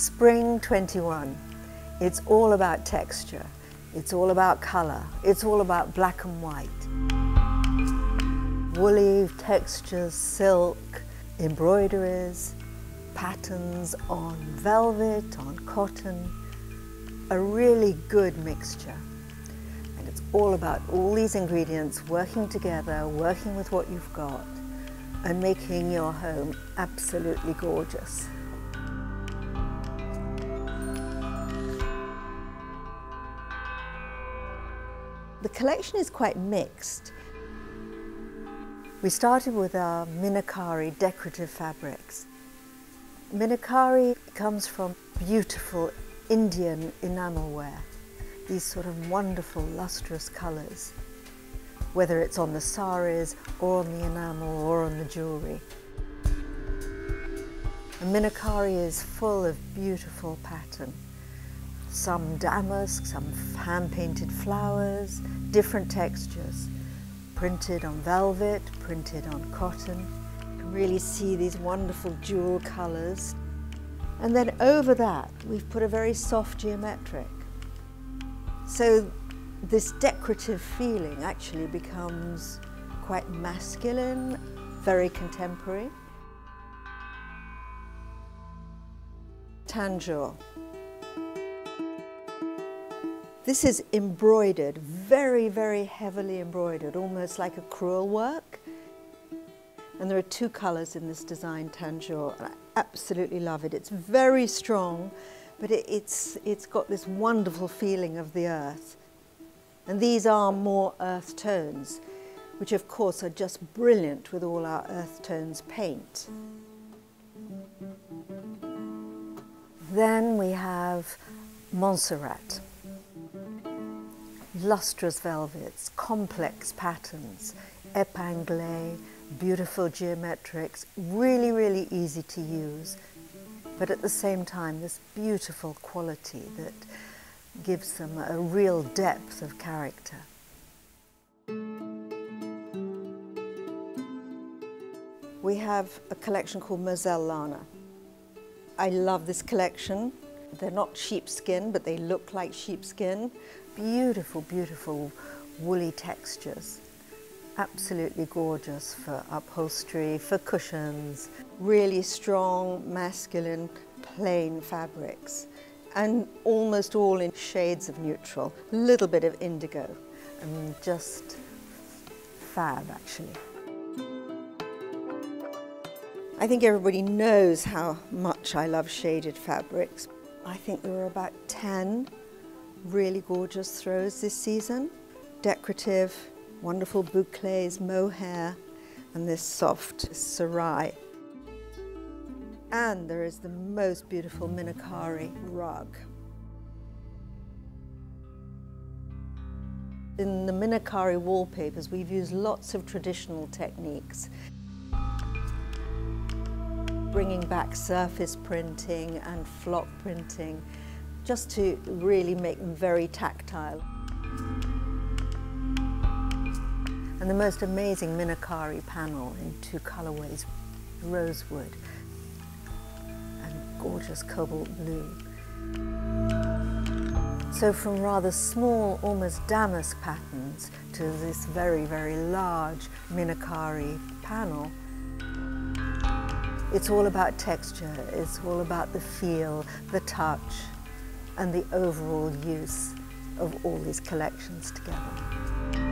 Spring 21. It's all about texture. It's all about color. It's all about black and white. Woolly textures, silk, embroideries, patterns on velvet, on cotton. A really good mixture. And it's all about all these ingredients working together, working with what you've got, and making your home absolutely gorgeous. The collection is quite mixed. We started with uh, our Minakari decorative fabrics. Minakari comes from beautiful Indian enamelware, these sort of wonderful lustrous colours, whether it's on the saris or on the enamel or on the jewellery. Minakari is full of beautiful pattern some damask, some hand-painted flowers, different textures, printed on velvet, printed on cotton. You can really see these wonderful jewel colours. And then over that, we've put a very soft geometric. So this decorative feeling actually becomes quite masculine, very contemporary. Tanjore. This is embroidered, very, very heavily embroidered, almost like a crewel work. And there are two colours in this design, Tanjore, and I absolutely love it. It's very strong, but it, it's, it's got this wonderful feeling of the earth. And these are more earth tones, which of course are just brilliant with all our earth tones paint. Then we have Montserrat lustrous velvets, complex patterns, épinglé, beautiful geometrics, really, really easy to use, but at the same time this beautiful quality that gives them a real depth of character. We have a collection called Moselle Lana. I love this collection. They're not sheepskin, but they look like sheepskin. Beautiful, beautiful woolly textures. Absolutely gorgeous for upholstery, for cushions. Really strong, masculine, plain fabrics. And almost all in shades of neutral. A little bit of indigo. And just fab, actually. I think everybody knows how much I love shaded fabrics. I think there were about 10 really gorgeous throws this season. Decorative, wonderful boucles, mohair, and this soft sarai. And there is the most beautiful Minakari rug. In the Minakari wallpapers, we've used lots of traditional techniques bringing back surface printing and flock printing just to really make them very tactile. And the most amazing Minakari panel in two colorways, rosewood and gorgeous cobalt blue. So from rather small, almost damask patterns to this very, very large Minakari panel, it's all about texture, it's all about the feel, the touch, and the overall use of all these collections together.